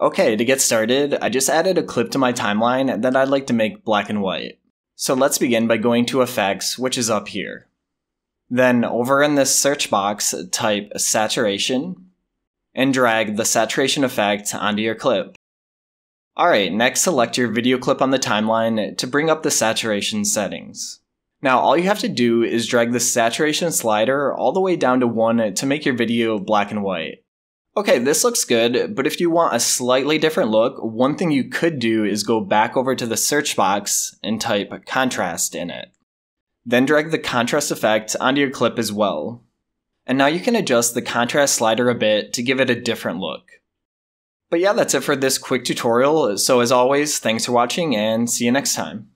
Okay, to get started, I just added a clip to my timeline that I'd like to make black and white. So let's begin by going to Effects, which is up here. Then over in this search box, type Saturation, and drag the saturation effect onto your clip. Alright, next select your video clip on the timeline to bring up the saturation settings. Now all you have to do is drag the saturation slider all the way down to 1 to make your video black and white. Okay, this looks good, but if you want a slightly different look, one thing you could do is go back over to the search box and type contrast in it. Then drag the contrast effect onto your clip as well. And now you can adjust the contrast slider a bit to give it a different look. But yeah, that's it for this quick tutorial. So as always, thanks for watching and see you next time.